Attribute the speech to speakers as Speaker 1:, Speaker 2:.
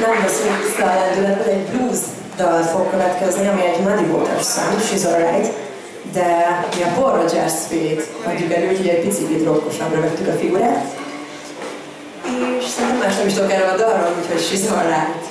Speaker 1: nem veszünk vissza a lendületet, egy blues dal fog következni, ami egy Muddy Waters szám, She's Alright, de mi a Paul Rogers fét adjuk elő, úgyhogy egy picit rokkosabbra vettük a figurát. És szerintem más nem is tudok erről a dalról, úgyhogy She's Alright.